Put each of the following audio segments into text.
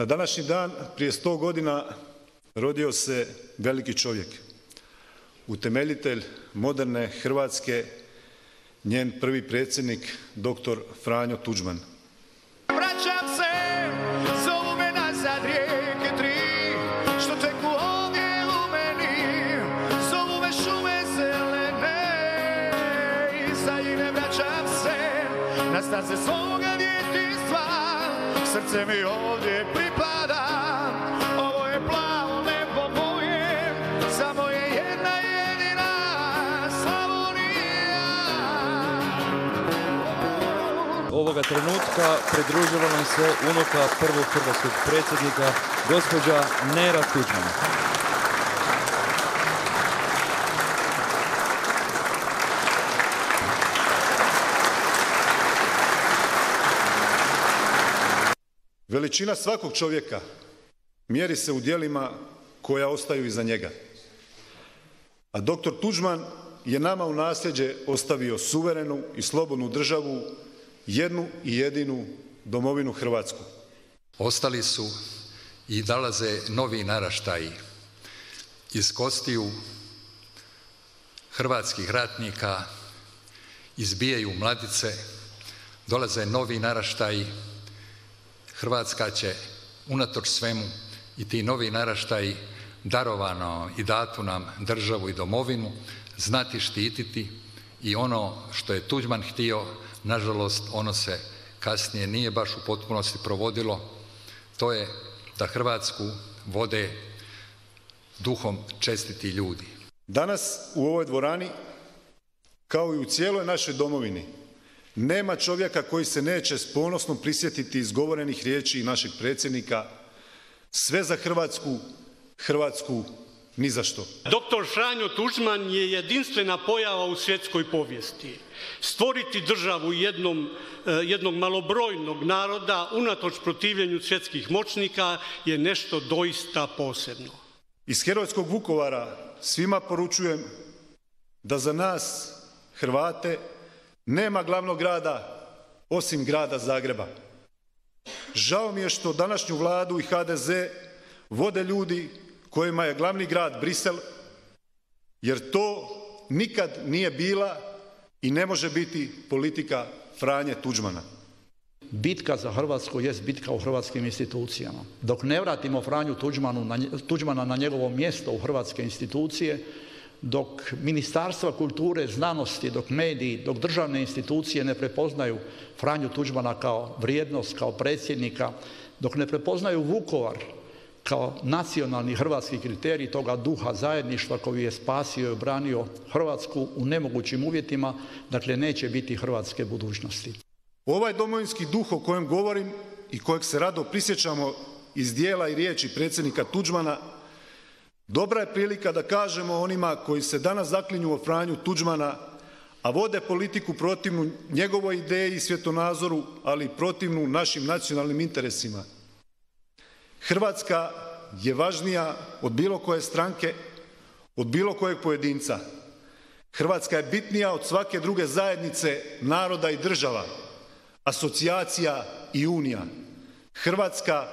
Na današnji dan prije sto godina rodio se veliki čovjek, utemeljitelj moderne Hrvatske, njen prvi predsjednik, dr. Franjo Tuđman. Vraćam se, što teku ovdje svoga srce mi ovdje pripada, ovo je plavo nebo moje, samo je jedna jedina Slavonija. Ovoga trenutka pridružila nam se unuka prvog hrvatskog predsjednika, gospođa Nera Tuđman. Veličina svakog čovjeka mjeri se u djelima koja ostaju iza njega. A dr. Tuđman je nama u nasljeđe ostavio suverenu i slobodnu državu, jednu i jedinu domovinu Hrvatsku. Ostali su i dolaze novi naraštaji iz kostiju hrvatskih ratnika, izbijaju mladice, dolaze novi naraštaji, Hrvatska će unatoč svemu i ti novi naraštaji darovano i datu nam državu i domovinu znati štititi i ono što je Tuđman htio, nažalost ono se kasnije nije baš u potpunosti provodilo, to je da Hrvatsku vode duhom čestiti ljudi. Danas u ovoj dvorani, kao i u cijeloj našoj domovini, nema čovjeka koji se neće s ponosnom prisjetiti izgovorenih riječi našeg predsjednika sve za Hrvatsku, Hrvatsku ni za što. Doktor Franjo Tuđman je jedinstvena pojava u svjetskoj povijesti. Stvoriti državu jednom, eh, jednog malobrojnog naroda unatoč protivljenju svjetskih moćnika je nešto doista posebno. Iz herojskog Vukovara svima poručujem da za nas, Hrvate, nema glavnog grada osim grada Zagreba. Žao mi je što današnju vladu i HDZ vode ljudi kojima je glavni grad Brisel, jer to nikad nije bila i ne može biti politika Franje Tuđmana. Bitka za Hrvatsku jest bitka u hrvatskim institucijama. Dok ne vratimo Franju Tuđmanu Tuđmana na njegovo mjesto u hrvatske institucije, dok Ministarstva kulture, znanosti, dok mediji, dok državne institucije ne prepoznaju Franju Tuđmana kao vrijednost, kao predsjednika, dok ne prepoznaju Vukovar kao nacionalni hrvatski kriterij toga duha zajedništva koji je spasio i obranio Hrvatsku u nemogućim uvjetima, dakle neće biti hrvatske budućnosti. Ovaj domovinski duh o kojem govorim i kojeg se rado prisjećamo iz dijela i riječi predsjednika Tuđmana, dobra je prilika da kažemo onima koji se danas zaklinju o Franju Tuđmana, a vode politiku protivnu njegovoj ideji i svjetonazoru, ali i protivnu našim nacionalnim interesima. Hrvatska je važnija od bilo koje stranke, od bilo kojeg pojedinca. Hrvatska je bitnija od svake druge zajednice, naroda i država, asocijacija i unija. Hrvatska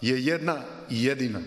je jedna i jedina.